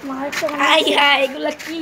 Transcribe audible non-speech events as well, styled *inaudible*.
না মুঞ্জি মামা মামা কিছু না এলে মার একটা আয় আয় এগুলা *laughs* কি